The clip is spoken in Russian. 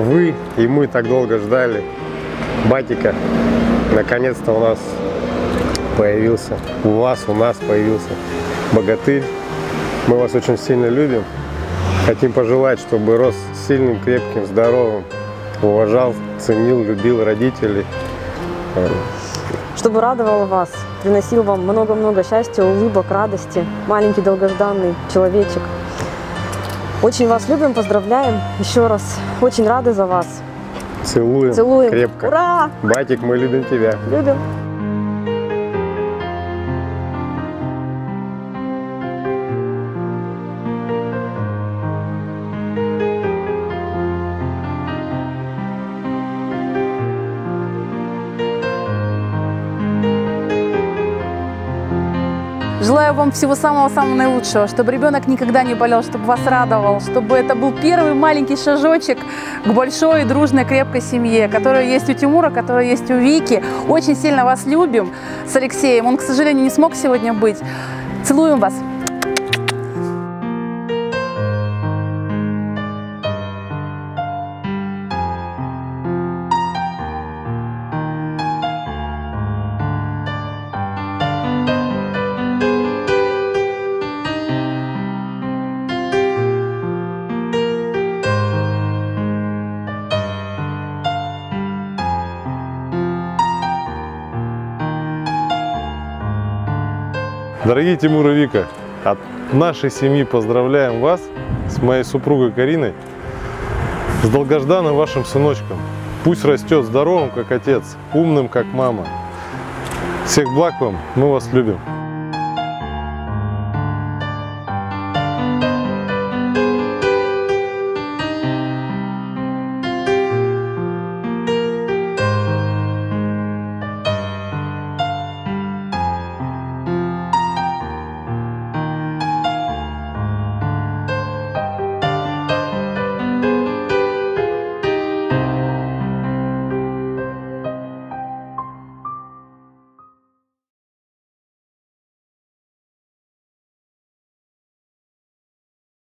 вы и мы так долго ждали батика, наконец-то у нас появился, у вас, у нас появился богатырь. Мы вас очень сильно любим. Хотим пожелать, чтобы рос сильным, крепким, здоровым, уважал, ценил, любил родителей. Чтобы радовал вас, приносил вам много-много счастья, улыбок, радости. Маленький долгожданный человечек. Очень вас любим, поздравляем еще раз. Очень рады за вас. Целуем, Целуем. крепко. Ура! Батик, мы любим тебя. Любим. Желаю вам всего самого-самого наилучшего, чтобы ребенок никогда не болел, чтобы вас радовал, чтобы это был первый маленький шажочек к большой, дружной, крепкой семье, которая есть у Тимура, которая есть у Вики. Очень сильно вас любим с Алексеем. Он, к сожалению, не смог сегодня быть. Целуем вас. Дорогие Тимур и Вика, от нашей семьи поздравляем вас с моей супругой Кариной, с долгожданным вашим сыночком. Пусть растет здоровым, как отец, умным, как мама. Всех благ вам, мы вас любим.